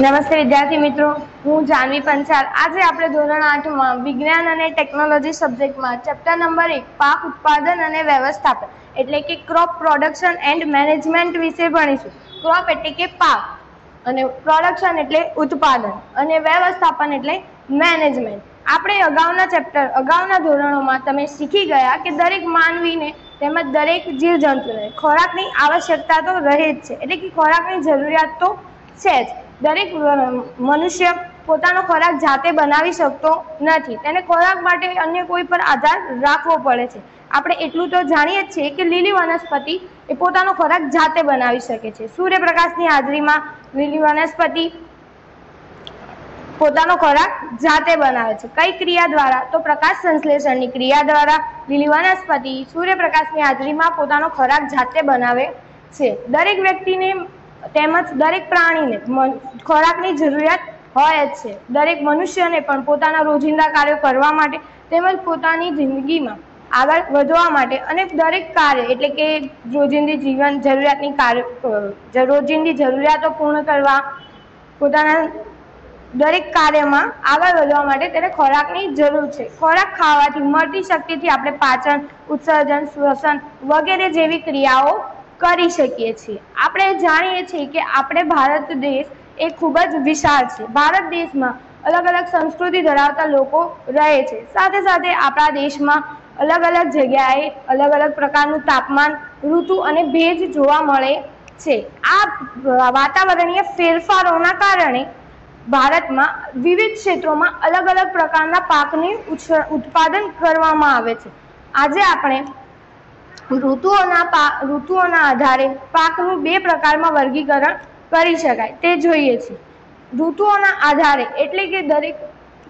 નમસ્તે વિદ્યાર્થી મિત્રો, હું જાનવી પંચાલ. આજે આપણે ધોરણ આઠમાં વિજ્ઞાન અને ટેકનોલોજી સબ્જેક્ટમાં ચેપ્ટર નંબર એક, પાક ઉત્પાદન અને વ્યવસ્થાપન, એટલે કે ક્રોપ પ્રોડક્શન એન્ડ મેનેજમેન્ટ વિશે ભણીશું. ક્રોપ એટલે કે પાક, અને પ્રોડક્શન એટલે ઉત્પાદન, અને વ્યવસ્થાપન એટલે મેનેજમેન્ટ. આપણે અગાઉના ચેપ્ટર, અગાઉના ધોરણોમાં તમે શીખી ગયા કે દરેક માનવીને તેમજ દરેક જીવજંતુને ખોરાકની આવશ્યકતા તો રહે જ છે, એટલે કે ખોરાકની જરૂરિયાત તો છે જ. દરેક મનુષ્ય પોતાનો ખોરાક જાતે બનાવી શકતો નથી. તેને ખોરાક માટે અન્ય કોઈ પર આધાર રાખવો પડે છે. આપણે એટલું તો જાણીએ જ છીએ કે લીલી વનસ્પતિ એ પોતાનો ખોરાક જાતે બનાવી શકે છે. સૂર્યપ્રકાશની હાજરીમાં લીલી વનસ્પતિ પોતાનો ખોરાક જાતે બનાવે છે. કઈ ક્રિયા દ્વારા? તો પ્રકાશ સંશ્લેષણની ક્રિયા દ્વારા લીલી વનસ્પતિ સૂર્યપ્રકાશની હાજરીમાં પોતાનો ખોરાક જાતે બનાવે છે. દરેક વ્યક્તિને તેમજ દરેક પ્રાણીને ખોરાકની જરૂરિયાત હોય જ છે. દરેક મનુષ્યને પણ પોતાના રોજિંદા કાર્યો કરવા માટે તેમજ પોતાની જિંદગીમાં આગળ વધવા માટે અને દરેક કાર્ય એટલે કે રોજિંદી જીવન જરૂરિયાતની કાર્ય રોજિંદી જરૂરિયાતો પૂર્ણ કરવા, પોતાના દરેક કાર્યમાં આગળ વધવા માટે તેને ખોરાકની જરૂર છે. ખોરાક ખાવાથી, મળતી શક્તિથી આપણે પાચન, ઉત્સર્જન, શ્વસન વગેરે જેવી ક્રિયાઓ કરી શકીએ છીએ. આપણે જાણીએ છીએ કે આપણે ભારત દેશ એ ખૂબ જ વિશાળ છે. ભારત દેશમાં અલગ અલગ સંસ્કૃતિ ધરાવતા લોકો રહે છે. સાથે સાથે આપણા દેશમાં અલગ અલગ જગ્યાએ અલગ અલગ પ્રકારનું તાપમાન, ઋતુ અને ભેજ જોવા મળે છે. આ વાતાવરણીય ફેરફારોના કારણે ભારતમાં વિવિધ ક્ષેત્રોમાં અલગ અલગ પ્રકારના પાકની ઉત્પાદન કરવામાં આવે છે. આજે આપણે ઋતુઓના ઋતુઓના આધારે પાકનું બે પ્રકારમાં વર્ગીકરણ કરી શકાય, તે જોઈએ છે. ઋતુઓના આધારે એટલે કે દરેક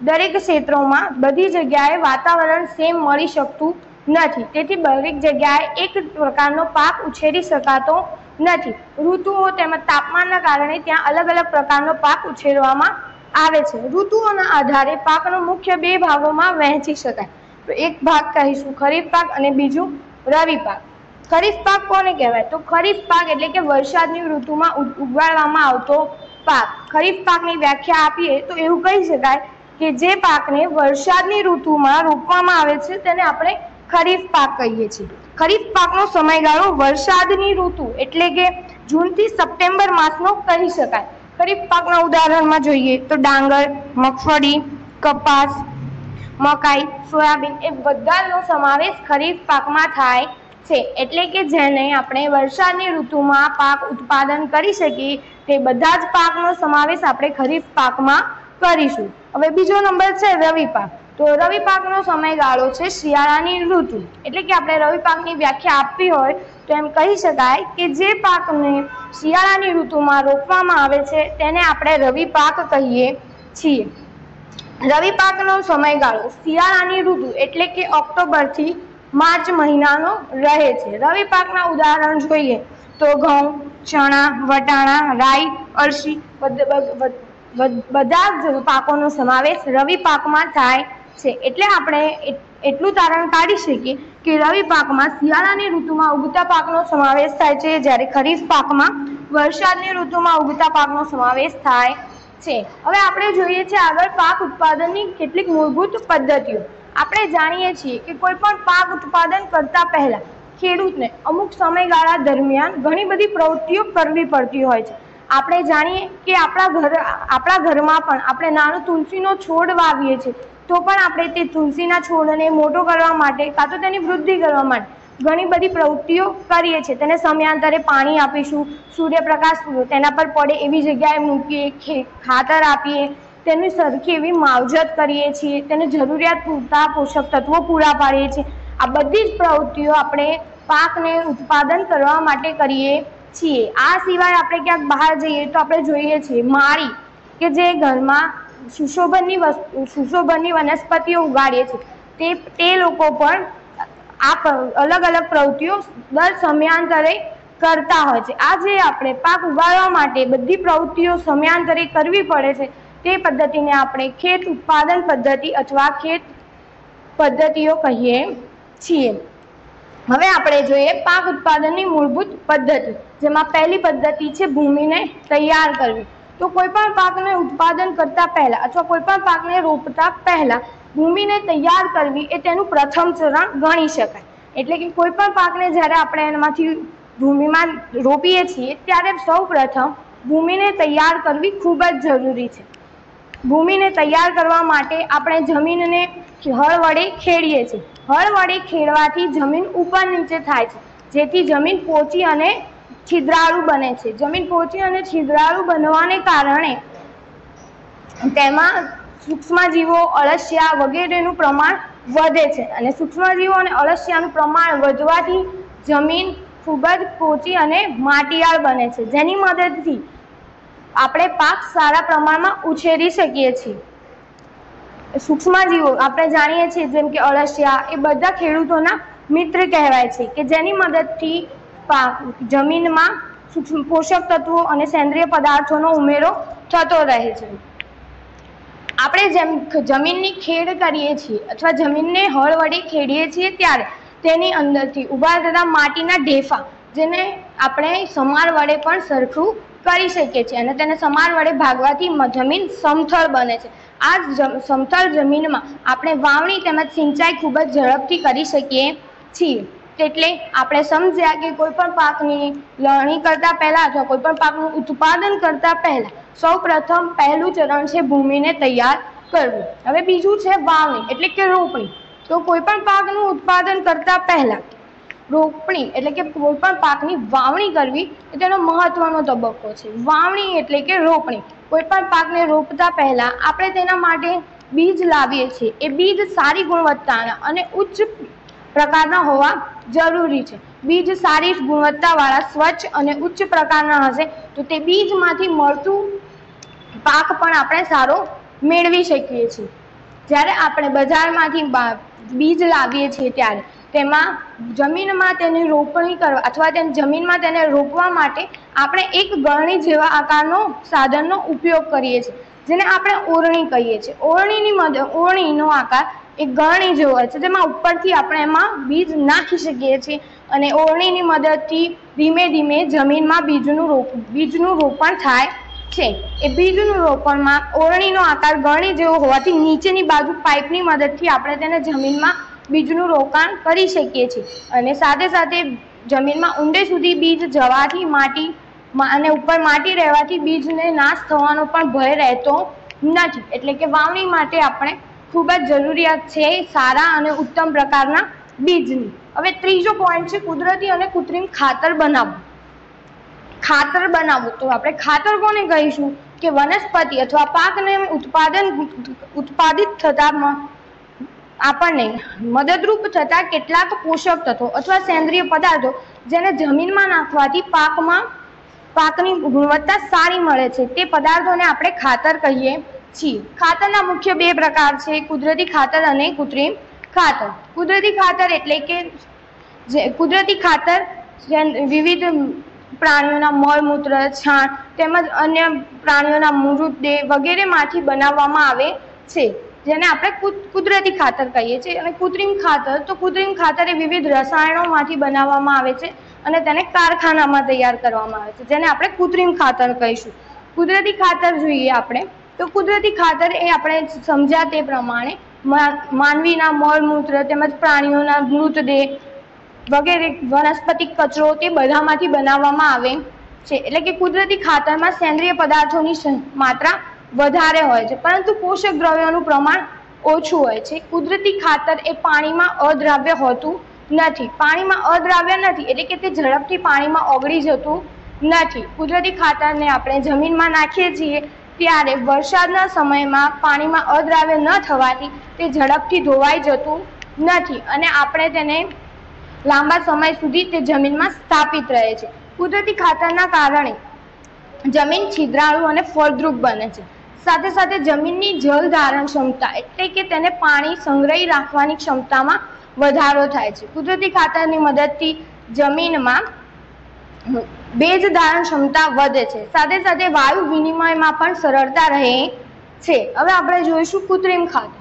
દરેક ક્ષેત્રોમાં બધી જગ્યાએ વાતાવરણ સેમ મળી શકતું નથી. તેથી દરેક જગ્યાએ એક પ્રકારનો પાક ઉછેરી શકાતો નથી. ઋતુઓ તેમજ તાપમાનના કારણે ત્યાં અલગ અલગ પ્રકારનો પાક ઉછેરવામાં આવે છે. ઋતુઓના આધારે પાકનો મુખ્ય બે ભાગોમાં વહેંચી શકાય. એક ભાગ કહીશું ખરીફ પાક અને બીજું રવિ પાક. ખરીફ પાક કોને કહેવાય? તો ખરીફ પાક એટલે કે વરસાદની ઋતુમાં ઉગાડવામાં આવતો પાક. ખરીફ પાકની વ્યાખ્યા આપીએ તો એવું કહી શકાય કે જે પાકને વરસાદની ઋતુમાં રોપવામાં આવે છે તેને આપણે ખરીફ પાક કહીએ છીએ. ખરીફ પાકનો સમયગાળો વરસાદની ઋતુ એટલે કે જૂનથી સપ્ટેમ્બર માસનો કહી શકાય. ખરીફ પાકના ઉદાહરણમાં જોઈએ તો ડાંગર, મગફળી, કપાસ મકાઈ, સોયાબીન એ બધાનો સમાવેશ ખરીફ પાકમાં થાય છે. એટલે કે જેને આપણે વરસાદની ઋતુમાં પાક ઉત્પાદન કરી શકીએ, તે બધા જ પાકનો સમાવેશ આપણે ખરીફ પાકમાં કરીશું. હવે બીજો નંબર છે રવિ પાક. તો રવિ પાકનો સમયગાળો છે શિયાળાની ઋતુ. એટલે કે આપણે રવિ પાકની વ્યાખ્યા આપવી હોય, તો એમ કહી શકાય કે જે પાકને શિયાળાની ઋતુમાં રોપવામાં આવે છે, તેને આપણે રવિ પાક કહીએ છીએ. રવિ પાકનો સમયગાળો શિયાળાની ઋતુ એટલે કે ઓક્ટોબરથી માર્ચ મહિનાનો રહે છે. રવિ પાકના ઉદાહરણ જોઈએ તો ઘઉં, ચણા, વટાણા, રાઈ, અળસી બધા જ પાકોનો સમાવેશ રવિ પાકમાં થાય છે. એટલે આપણે એટલું તારણ કાઢી શકીએ કે રવિ પાકમાં શિયાળાની ઋતુમાં ઉગતા પાકનો સમાવેશ થાય છે. જ્યારે ખરીફ પાકમાં વરસાદની ઋતુમાં ઉગતા પાકનો સમાવેશ થાય છે. હવે આપણે જોઈએ છીએ આગળ પાક ઉત્પાદનની કેટલીક મૂળભૂત પદ્ધતિઓ. આપણે જાણીએ છીએ કે કોઈ પણ પાક ઉત્પાદન કરતા પહેલા ખેડૂતને અમુક સમયગાળા દરમિયાન ઘણી બધી પ્રવૃત્તિઓ કરવી પડતી હોય છે. આપણે જાણીએ કે આપણા ઘર, આપણા ઘરમાં પણ આપણે નાનો તુલસીનો છોડ વાવીએ છીએ, તો પણ આપણે તે તુલસીના છોડને મોટો કરવા માટે કાં તો તેની વૃદ્ધિ કરવા માટે ઘણી બધી પ્રવૃત્તિઓ કરીએ છીએ. તેને સમયાંતરે પાણી આપીશું, સૂર્યપ્રકાશ તેના પર પડે એવી જગ્યાએ મૂકીએ ખાતર આપીએ, તેની સરખી એવી માવજત કરીએ છીએ, તેને જરૂરિયાત પૂરતા પોષક તત્વો પૂરા પાડીએ છીએ. આ બધી જ પ્રવૃત્તિઓ આપણે પાકને ઉત્પાદન કરવા માટે કરીએ છીએ. આ સિવાય આપણે ક્યાંક બહાર જઈએ તો આપણે જોઈએ છીએ માળી, કે જે ઘરમાં સુશોભનની વસ્તુ, સુશોભનની વનસ્પતિઓ ઉગાડીએ છીએ. તે તે લોકો પણ આ અલગ અલગ પ્રવૃત્તિઓ દર સમયાંતરે કરતા હોય છે. આજે આપણે પાક ઉગાડવા માટે બધી પ્રવૃત્તિઓ સમયાંતરે કરવી પડે છે. તે પદ્ધતિને આપણે ખેત ઉત્પાદન પદ્ધતિ અથવા ખેત પદ્ધતિઓ કહીએ છીએ. હવે આપણે જોઈએ પાક ઉત્પાદનની મૂળભૂત પદ્ધતિ, જેમાં પહેલી પદ્ધતિ છે ભૂમિને તૈયાર કરવી. તો કોઈ પણ પાકને ઉત્પાદન કરતા પહેલા અથવા કોઈ પણ પાકને રોપતા પહેલા ભૂમિને તૈયાર કરવી એ તેનું પ્રથમ ચરણ ગણી શકાય. એટલે કે કોઈ પણ પાકને જ્યારે આપણે એમાંથી ભૂમિમાં રોપીએ છીએ, ત્યારે સૌ પ્રથમ ભૂમિને તૈયાર કરવી ખૂબ જ જરૂરી છે. ભૂમિને તૈયાર કરવા માટે આપણે જમીનને હળ વડે ખેડીએ છીએ. હળ વડે ખેડવાથી જમીન ઉપર નીચે થાય છે. જેથી જમીન પોચી અને છિદ્રાળુ બને છે. જમીન પોચી અને છિદ્રાળુ બનવાને કારણે તેમાં સૂક્ષ્મજીવો અળસિયા વગેરેનું પ્રમાણ વધે છે. અને સૂક્ષ્મજીવો અને અળસિયાનું પ્રમાણ વધવાથી જમીન ખૂબ જ પોચી અને માટીયાળ બને છે. જેની મદદથી આપણે પાક સારા પ્રમાણમાં ઉછેરી શકીએ છીએ. સૂક્ષ્મજીવો આપણે જાણીએ છીએ જેમ કે અળસિયા એ બધા ખેડૂતોના મિત્ર કહેવાય છે કે જેની મદદથી પાક જમીનમાં પોષક તત્વો અને સેન્દ્રિય પદાર્થોનો ઉમેરો થતો રહે છે. આપણે જેમ જમીનની ખેડ કરીએ છીએ અથવા જમીનને હળ વડે ખેડીએ છીએ ત્યારે તેની અંદરથી ઊભા થતા માટીના ઢેફા જેને આપણે સમાર વડે પણ સરખું કરી શકીએ છીએ અને તેને સમાર વડે ભાગવાથી જમીન સમથળ બને છે. આ સમથળ જમીનમાં આપણે વાવણી તેમજ સિંચાઈ ખૂબ જ ઝડપથી કરી શકીએ છીએ. એટલે આપણે સમજ્યા કે કોઈ પણ પાકની લણણી કરતા પહેલા અથવા કોઈ પણ પાકનું ઉત્પાદન કરતા પહેલા સૌ પ્રથમ પહેલું ચરણ છે ભૂમિને તૈયાર કરવું. હવે બીજું છે વાવણી, એટલે કે રોપણી. તો કોઈ પણ પાકનું ઉત્પાદન કરતા પહેલા રોપણી, એટલે કે કોઈ પણ પાકની વાવણી કરવી એ તેનો મહત્વનો તબક્કો છે. વાવણી એટલે કે રોપણી. કોઈ પણ પાકને રોપતા પહેલા આપણે તેના માટે બીજ લાવીએ છીએ. એ બીજ સારી ગુણવત્તાના અને ઉચ્ચ પ્રકારના હોવા જરૂરી છે. બીજ સારી ગુણવત્તાવાળા, સ્વચ્છ અને ઉચ્ચ પ્રકારના હશે તો તે બીજમાંથી મળતું પાક પણ આપણે સારો મેળવી શકીએ છીએ. જ્યારે આપણે બજારમાંથી બીજ લાવીએ છીએ ત્યારે તેમાં જમીનમાં તેની રોપણી કરવા અથવા તેને જમીનમાં તેને રોપવા માટે આપણે એક ગળણી જેવા આકારનો સાધનનો ઉપયોગ કરીએ છીએ. જેને આપણે ઓરણી કહીએ છીએ. ઓરણીની મદદ ઓરણીનો આકાર એક ગળણી જેવો હોય છે. જેમાં ઉપરથી આપણે એમાં બીજ નાખી શકીએ છીએ અને ઓરણીની મદદથી ધીમે ધીમે જમીનમાં બીજનું રોપ, બીજનું રોપણ થાય છે. એ બીજનું રોપણમાં ઓરણીનો આકાર ગરણી જેવો હોવાથી નીચેની બાજુ પાઇપની મદદથી આપણે તેને જમીનમાં બીજનું રોકાણ કરી શકીએ છીએ. અને સાથે સાથે જમીનમાં ઊંડે સુધી બીજ જવાથી માટી અને ઉપર માટી રહેવાથી બીજને નાશ થવાનો પણ ભય રહેતો નથી. એટલે કે વાવણી માટે આપણે ખૂબ જ જરૂરિયાત છે સારા અને ઉત્તમ પ્રકારના બીજની. હવે ત્રીજો પોઈન્ટ છે કુદરતી અને કૃત્રિમ ખાતર બનાવવું. ખાતર બનાવવું. તો આપણે ખાતર કોને કહીશું? કે વનસ્પતિ અથવા પાકને ઉત્પાદન ઉત્પાદિત થતા આપણને મદદરૂપ થતા કેટલાક પોષક તત્વો અથવા સેન્દ્રિય પદાર્થો જેને જમીનમાં નાખવાથી પાકમાં પાકની ગુણવત્તા સારી મળે છે. તે પદાર્થોને આપણે ખાતર કહીએ. છીએ ખાતરના મુખ્ય બે પ્રકાર છે, કુદરતી ખાતર અને કૃત્રિમ ખાતર. કુદરતી ખાતર એટલે કે જે, કુદરતી ખાતર વિવિધ પ્રાણીઓના મળમૂત્ર છાણ તેમજ અન્ય પ્રાણીઓના મૃતદેહ વગેરેમાંથી બનાવવામાં આવે છે, જેને આપણે કુદરતી ખાતર કહીએ છીએ. અને કૃત્રિમ ખાતર, તો કૃત્રિમ ખાતર એ વિવિધ રસાયણોમાંથી બનાવવામાં આવે છે અને તેને કારખાનામાં તૈયાર કરવામાં આવે છે, જેને આપણે કૃત્રિમ ખાતર કહીશું. કુદરતી ખાતર જોઈએ આપણે તો કુદરતી ખાતર એ આપણે સમજ્યા તે પ્રમાણે માનવીના મળમૂત્ર તેમજ પ્રાણીઓના મૃતદેહ વગેરે વનસ્પતિ કચરો તે બધામાંથી બનાવવામાં આવે છે. એટલે કે કુદરતી ખાતરમાં સેન્દ્રિય પદાર્થોની માત્રા વધારે હોય છે. પરંતુ પોષક દ્રવ્યોનું પ્રમાણ ઓછું હોય છે. કુદરતી ખાતર એ પાણીમાં અદ્રાવ્ય હોતું નથી. પાણીમાં અદ્રાવ્ય નથી એટલે કે તે ઝડપથી પાણીમાં ઓગળી જતું નથી. કુદરતી ખાતરને આપણે જમીનમાં નાખીએ છીએ ત્યારે વરસાદના સમયમાં પાણીમાં અદ્રાવ્ય ન થવાથી તે ઝડપથી ધોવાઈ જતું નથી અને આપણે તેને લાંબા સમય સુધી તે જમીનમાં સ્થાપિત રહે છે. કુદરતી ખાતરના કારણે જમીન છિદ્રાળુ અને ફળદ્રુપ બને છે. સાથે સાથે જમીનની જળ ધારણ ક્ષમતા એટલે કે તેને પાણી સંગ્રહી રાખવાની ક્ષમતામાં વધારો થાય છે. કુદરતી ખાતરની મદદથી જમીનમાં ભેજ ધારણ ક્ષમતા વધે છે. સાથે સાથે વાયુ વિનિમયમાં પણ સરળતા રહે છે. હવે આપણે જોઈશું કૃત્રિમ ખાતર.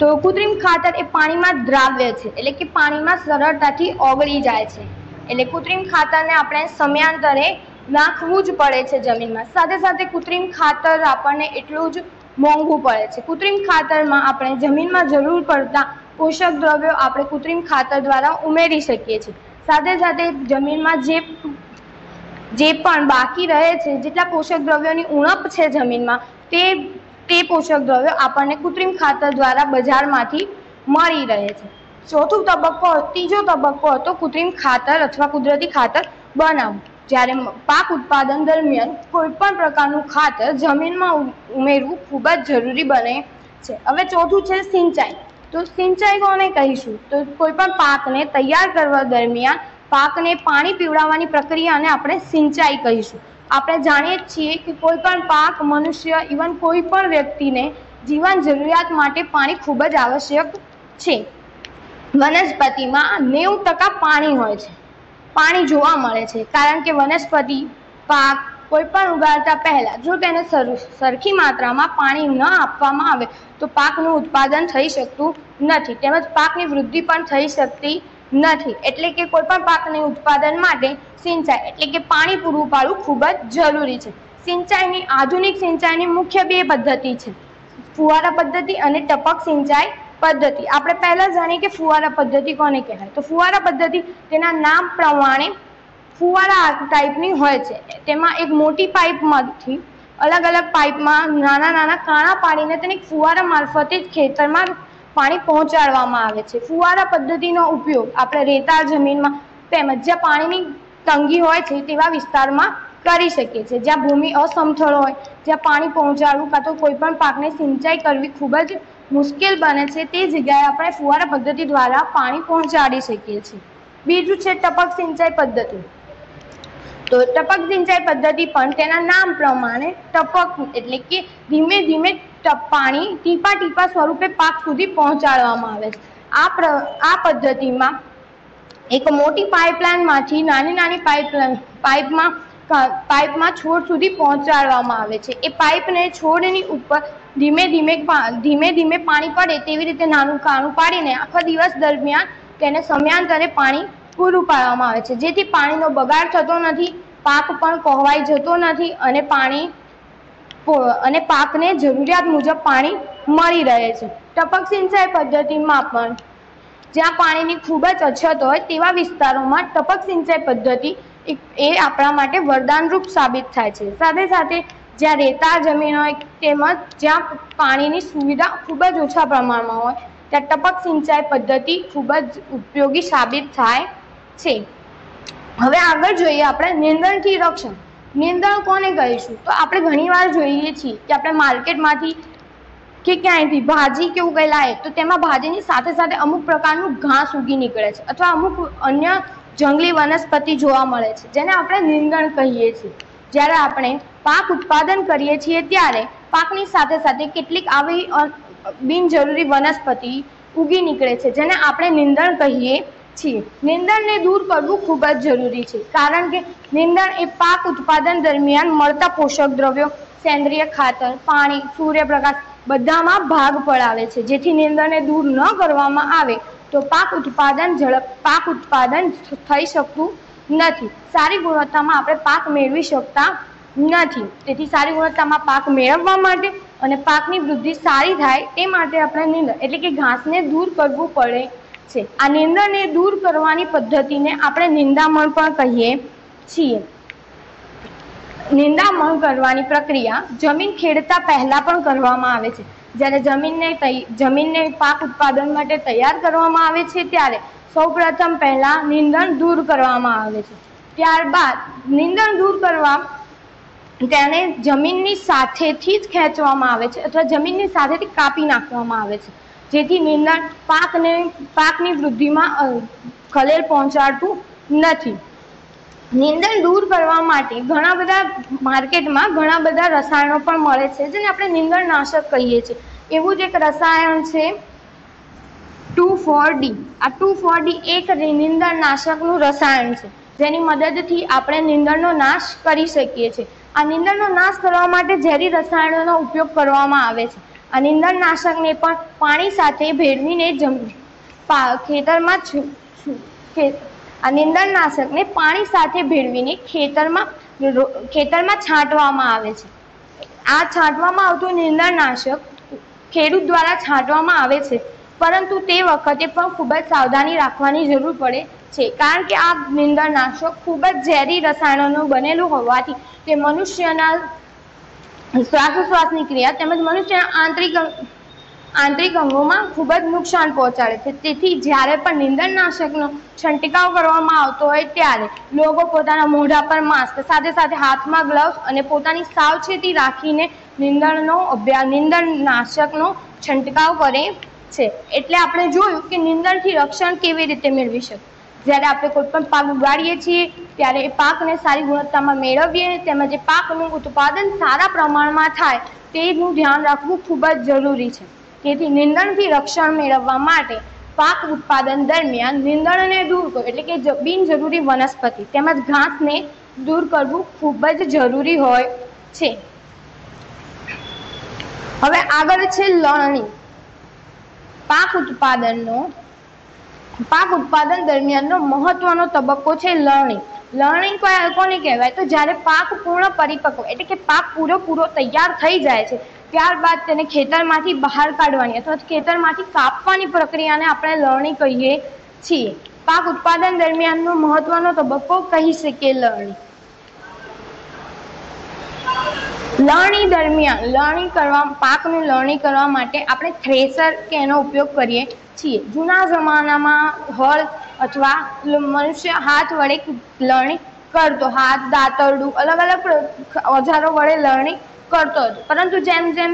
તો કૃત્રિમ ખાતર એ પાણીમાં દ્રાવ્ય છે. એટલે કે પાણીમાં સરળતાથી ઓગળી જાય છે. એટલે કૃત્રિમ ખાતરને આપણે સમયાંતરે નાખવું જ પડે છે જમીનમાં. સાથે સાથે કૃત્રિમ ખાતર આપણને એટલું જ મોંઘું પડે છે. કૃત્રિમ ખાતરમાં આપણે જમીનમાં જરૂર પડતા પોષક દ્રવ્યો આપણે કૃત્રિમ ખાતર દ્વારા ઉમેરી શકીએ છીએ. સાથે સાથે જમીનમાં જે જે પણ બાકી રહે છે, જેટલા પોષક દ્રવ્યોની ઉણપ છે જમીનમાં, તે તે પોષક દ્રવ્યો આપણને કૃત્રિમ ખાતર દ્વારા બજારમાંથી મળી રહે છે. ચોથું તબક્કો, ત્રીજો તબક્કો હતો કૃત્રિમ ખાતર અથવા કુદરતી ખાતર બનાવવું. જ્યારે પાક ઉત્પાદન દરમિયાન કોઈ પણ પ્રકારનું ખાતર જમીનમાં ઉમેરવું ખૂબ જ જરૂરી બને છે. હવે ચોથું છે સિંચાઈ. તો સિંચાઈ કોને કહીશું? તો કોઈ પણ પાકને તૈયાર કરવા દરમિયાન પાકને પાણી પીવડાવવાની પ્રક્રિયાને આપણે સિંચાઈ કહીશું. આપણે જાણીએ છીએ કે કોઈ પણ પાક, મનુષ્ય ઇવન કોઈ પણ વ્યક્તિને જીવન જરૂરિયાત માટે પાણી ખૂબ જ આવશ્યક છે. વનસ્પતિમાં નેવું ટકા પાણી હોય છે. પાણી જોવા મળે છે. કારણ કે વનસ્પતિ, પાક કોઈ પણ ઉગાડતા પહેલાં, જો તેને સરખી માત્રામાં પાણી ન આપવામાં આવે, તો પાકનું ઉત્પાદન થઈ શકતું નથી. તેમજ પાકની વૃદ્ધિ પણ થઈ શકતી નથી. એટલે કે કોઈ પણ પાકની ઉત્પાદન માટે સિંચાઈ, એટલે કે પાણી પૂરું પાડવું ખૂબ જ જરૂરી છે. સિંચાઈની આધુનિક સિંચાઈની મુખ્ય બે પદ્ધતિ છે. ફુવારા પદ્ધતિ અને ટપક સિંચાઈ પદ્ધતિ. આપણે પહેલાં જાણીએ કે ફુવારા પદ્ધતિ કોને કહેવાય? તો ફુવારા પદ્ધતિ તેના નામ પ્રમાણે ફુવારા ટાઈપની હોય છે. તેમાં એક મોટી પાઇપમાંથી અલગ અલગ પાઇપમાં નાના નાના કાણા પાડીને તેને ફુવારા મારફતે જ ખેતરમાં પાણી પહોંચાડવામાં આવે છે. ફુવારા પદ્ધતિનો ઉપયોગ આપણે રેતાળ જમીનમાં તેમજ જ્યાં પાણીની તંગી હોય છે તેવા વિસ્તારમાં કરી શકીએ છીએ. જ્યાં ભૂમિ અસમથળ હોય, જ્યાં પાણી પહોંચાડવું કાં તો કોઈ પણ પાકને સિંચાઈ કરવી ખૂબ જ મુશ્કેલ બને છે, તે જગ્યાએ આપણે ફુવારા પદ્ધતિ દ્વારા પાણી પહોંચાડી શકીએ છીએ. બીજું છે ટપક સિંચાઈ પદ્ધતિ. તો ટપક સિંચાઈ પદ્ધતિ પણ તેના નામ પ્રમાણે ટપક એટલે કે ધીમે ધીમે પાણી ટીપા ટીપા સ્વરૂપે પાક સુધી પહોંચાડવામાં આવે છે. આ પ્ર, આ પદ્ધતિમાં એક મોટી પાઇપલાઇનમાંથી નાની નાની પાઇપલાઇન, પાઇપમાં પાઇપમાં છોડ સુધી પહોંચાડવામાં આવે છે. એ પાઇપને છોડની ઉપર ધીમે ધીમે ધીમે ધીમે પાણી પડે તેવી રીતે નાનું કાણું પાડીને આખા દિવસ દરમિયાન તેને સમયાંતરે પાણી પૂરું પાડવામાં આવે છે. જેથી પાણીનો બગાડ થતો નથી, પાક પણ કોહવાઈ જતો નથી અને પાણી અને પાકને જરૂરિયાત મુજબ પાણી મળી રહે છે. ટપક સિંચાઈ પદ્ધતિમાં પણ જ્યાં પાણીની ખૂબ જ અછત હોય તેવા વિસ્તારોમાં ટપક સિંચાઈ પદ્ધતિ એ આપણા માટે વરદાનરૂપ સાબિત થાય છે. સાથે સાથે જ્યાં રેતાળ જમીન હોય તેમજ જ્યાં પાણીની સુવિધા ખૂબ જ ઓછા પ્રમાણમાં હોય, ત્યાં ટપક સિંચાઈ પદ્ધતિ ખૂબ જ ઉપયોગી સાબિત થાય છે. હવે આગળ જોઈએ આપણે નિંદણથી રક્ષણ. નિંદણ કોને કહીશું તો આપણે ઘણીવાર જોઈએ છીએ કે આપણે માર્કેટમાંથી કે ક્યાંયથી ભાજી કે એવું કંઈ લાવે, તો તેમાં ભાજીની સાથે સાથે અમુક પ્રકારનું ઘાસ ઉગી નીકળે છે અથવા અમુક અન્ય જંગલી વનસ્પતિ જોવા મળે છે, જેને આપણે નિંદણ કહીએ છીએ. જ્યારે આપણે પાક ઉત્પાદન કરીએ છીએ ત્યારે પાકની સાથે સાથે કેટલીક આવી બિનજરૂરી વનસ્પતિ ઉગી નીકળે છે, જેને આપણે નિંદણ કહીએ છીએ નિંદણને દૂર કરવું ખૂબ જ જરૂરી છે, કારણ કે નિંદણ એ પાક ઉત્પાદન દરમિયાન મળતા પોષક દ્રવ્યો, સેન્દ્રિય ખાતર, પાણી, સૂર્યપ્રકાશ બધામાં ભાગ પડાવે છે. જેથી નિંદણને દૂર ન કરવામાં આવે તો પાક ઉત્પાદન ઝડપ, પાક ઉત્પાદન થઈ શકતું નથી. સારી ગુણવત્તામાં આપણે પાક મેળવી શકતા નથી. તેથી સારી ગુણવત્તામાં પાક મેળવવા માટે અને પાકની વૃદ્ધિ સારી થાય તે માટે આપણે નિંદણ, એટલે કે ઘાસને દૂર કરવું પડે છે. આ નિંદણને દૂર કરવાની પદ્ધતિને આપણે નિંદામણ પણ કહીએ છીએ. નિંદામણ કરવાની પ્રક્રિયા જમીન ખેડતા પહેલા પણ કરવામાં આવે છે. જ્યારે જમીનને જમીનને પાક ઉત્પાદન માટે તૈયાર કરવામાં આવે છે ત્યારે સૌપ્રથમ પહેલા નિંદણ દૂર કરવામાં આવે છે. ત્યારબાદ નિંદણ દૂર કરવા તેને જમીનની સાથેથી જ ખેંચવામાં આવે છે અથવા જમીનની સાથેથી કાપી નાખવામાં આવે છે. જેથી નીંદણ પાકને, પાકની વૃદ્ધિમાં ખલેલ પહોંચાડતું નથી. નીંદણ દૂર કરવા માટે ઘણા બધા માર્કેટમાં ઘણા બધા રસાયણો પણ મળે છે, જેને આપણે નિંદણ નાશક કહીએ છીએ. એવું જ એક રસાયણ છે ટુ ફોર ડી. આ ટુ ફોર ડી એક નીંદણનાશકનું રસાયણ છે, જેની મદદથી આપણે નીંદણનો નાશ કરી શકીએ છીએ. આ નિંદણનો નાશ કરવા માટે ઝેરી રસાયણોનો ઉપયોગ કરવામાં આવે છે. આ નિંદણનાશકને પણ પાણી સાથે ભેળવીને ખેતરમાં આ નિંદણનાશકને પાણી સાથે ભેળવીને ખેતરમાં ખેતરમાં છાંટવામાં આવે છે. આ છાંટવામાં આવતું નિંદણનાશક ખેડૂત દ્વારા છાંટવામાં આવે છે. પરંતુ તે વખતે પણ ખૂબ જ સાવધાની રાખવાની જરૂર પડે છે. કારણ કે આ નિંદણનાશક ખૂબ જ ઝેરી રસાયણોનું બનેલું હોવાથી તે મનુષ્યના શ્વાસોશ્વાસની ક્રિયા તેમજ મનુષ્યના આંતરિક આંતરિક અંગોમાં ખૂબ જ નુકસાન પહોંચાડે છે. તેથી જ્યારે પણ નિંદણનાશકનો છંટકાવ કરવામાં આવતો હોય ત્યારે લોકો પોતાના મોઢા પર માસ્ક, સાથે સાથે હાથમાં ગ્લવ્સ અને પોતાની સાવચેતી રાખીને નિંદણનો અભ્યાસ નિંદણનાશકનો છંટકાવ કરે છે. એટલે આપણે જોયું કે નિંદણથી રક્ષણ કેવી રીતે મેળવી શકીએ જ્યારે આપણે કોઈ પણ પાક ઉગાડીએ છીએ ત્યારે એ પાકને સારી ગુણવત્તામાં મેળવીએ, તેમજ એ પાકનું ઉત્પાદન સારા પ્રમાણમાં થાય તેનું ધ્યાન રાખવું ખૂબ જ જરૂરી છે. તેથી નિંદણથી રક્ષણ મેળવવા માટે પાક ઉત્પાદન દરમિયાન નિંદણને દૂર કરવું એટલે કે બિનજરૂરી વનસ્પતિ, તેમજ ઘાસને દૂર કરવું ખૂબ જ જરૂરી હોય છે. હવે આગળ છે લણણી. પાક ઉત્પાદનનો, પાક ઉત્પાદન દરમિયાનનો મહત્વનો તબક્કો છે લણણી. કોઈ કોને કહેવાય? તો જ્યારે પાક પૂર્ણ પરિપક્વ, એટલે કે પાક પૂરો પૂરો તૈયાર થઈ જાય છે, ત્યારબાદ તેને ખેતરમાંથી બહાર કાઢવાની અથવા ખેતરમાંથી કાપવાની પ્રક્રિયાને આપણે લણણી કહીએ છીએ. પાક ઉત્પાદન દરમિયાનનો મહત્વનો તબક્કો કહી શકીએ લણણી. લણણી દરમિયાન, લણણી કરવા, પાકનું લણણી કરવા માટે આપણે થ્રેસર કે એનો ઉપયોગ કરીએ છીએ. જૂના જમાનામાં હળ અથવા મનુષ્ય હાથ વડે લણણી કરતો. હાથ દાંતરડું અલગ અલગ ઓજારો વડે લણણી કરતો હતો. પરંતુ જેમ જેમ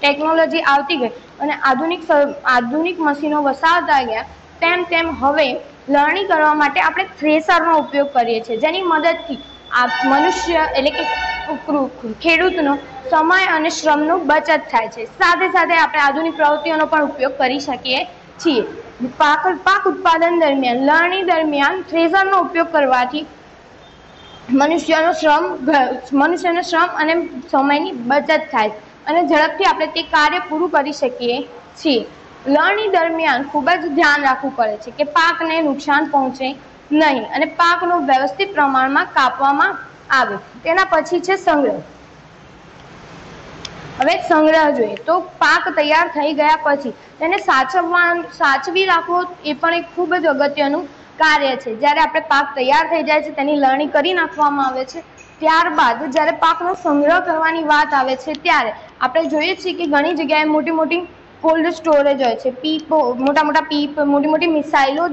ટેકનોલોજી આવતી ગઈ અને આધુનિક આધુનિક મશીનો વસાવતા ગયા, તેમ તેમ હવે લણણી કરવા માટે આપણે થ્રેસરનો ઉપયોગ કરીએ છીએ, જેની મદદથી આ મનુષ્ય એટલે કૃ- ખેડૂતનો સમય અને શ્રમનો બચત થાય છે. સાથે સાથે આપણે આધુનિક પ્રવૃત્તિઓનો પણ ઉપયોગ કરી શકીએ છીએ. પાક પાક ઉત્પાદન દરમિયાન, લણણી દરમિયાન થ્રેસરનો ઉપયોગ કરવાથી મનુષ્યનો શ્રમ મનુષ્યનો શ્રમ અને સમયની બચત થાય અને ઝડપથી આપણે તે કાર્ય પૂરું કરી શકીએ છીએ. લણણી દરમિયાન ખૂબ જ ધ્યાન રાખવું પડે છે કે પાકને નુકસાન પહોંચે નહીં અને પાકનો વ્યવસ્થિત પ્રમાણમાં કાપવામાં આવે. તેના પછી છે સંગ્રહ. હવે સંગ્રહ જોઈએ. તો પાક તૈયાર થઈ ગયા પછી તેને સાચવવા સાચવી રાખવો એ પણ એક ખૂબ જ અગત્યનું કાર્ય છે. જ્યારે આપણે પાક તૈયાર થઈ જાય છે, તેની લણણી કરી નાખવામાં આવે છે, ત્યારબાદ જ્યારે પાકનો સંગ્રહ કરવાની વાત આવે છે, ત્યારે આપણે જોઈએ છીએ કે ઘણી જગ્યાએ મોટી મોટી કોલ્ડ સ્ટોરેજ હોય છે. પીપો મોટા મોટા પીપ મોટી મોટી મિસાઇલો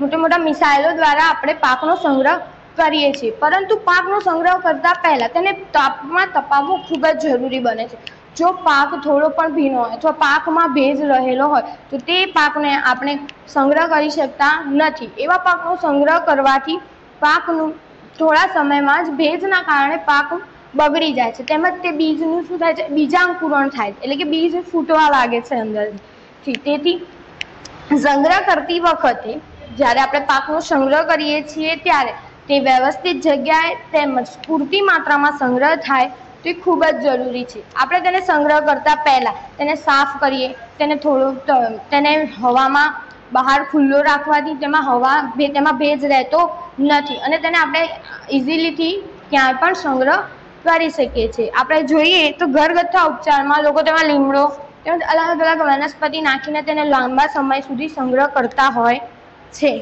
મોટા મોટા મિસાઇલો દ્વારા આપણે પાકનો સંગ્રહ કરીએ છીએ. પરંતુ પાકનો સંગ્રહ કરતા પહેલા તેને તાપમાં તપાવવું ખૂબ જ જરૂરી બને છે. જો પાક થોડો પણ ભીનો હોય, અથવા પાકમાં ભેજ રહેલો હોય, તો તે પાકને આપણે સંગ્રહ કરી શકતા નથી. એવા પાકનો સંગ્રહ કરવાથી પાકનું થોડા સમયમાં જ ભેજના કારણે પાક બગડી જાય છે. તેમજ તે બીજનું શું થાય છે? બીજાંકુરણ થાય છે. એટલે કે બીજ ફૂટવા લાગે છે અંદરથી. તેથી સંગ્રહ કરતી વખતે જ્યારે આપણે પાકનો સંગ્રહ કરીએ છીએ ત્યારે તે વ્યવસ્થિત જગ્યાએ તેમજ પૂરતી માત્રામાં સંગ્રહ થાય તે ખૂબ જ જરૂરી છે. આપણે તેને સંગ્રહ કરતાં પહેલાં તેને સાફ કરીએ, તેને થોડુંક ત- તેને હવામાં બહાર ખુલ્લો રાખવાથી તેમાં હવા ભે- તેમાં ભેજ રહેતો નથી અને તેને આપણે ઇઝીલીથી ક્યાંય પણ સંગ્રહ કરી શકીએ છીએ. આપણે જોઈએ તો ઘરગથ્થા ઉપચારમાં લોકો તેમાં લીમડો તેમજ અલગ અલગ વનસ્પતિ નાખીને તેને લાંબા સમય સુધી સંગ્રહ કરતા હોય છે.